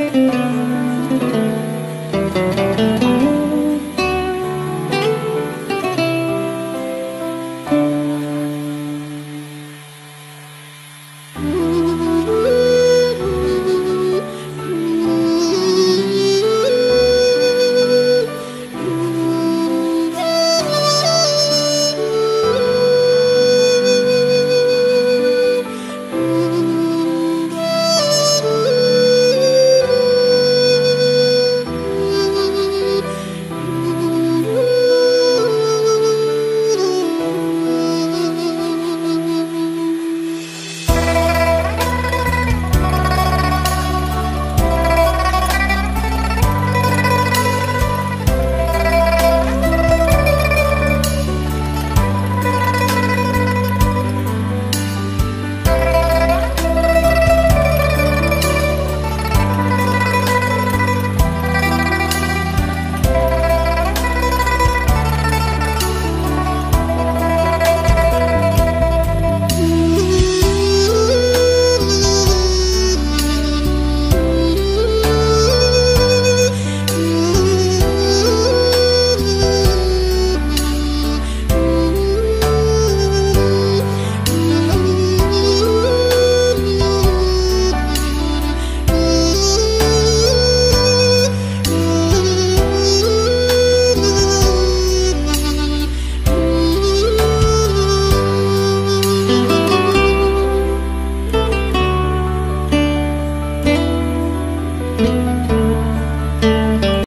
Música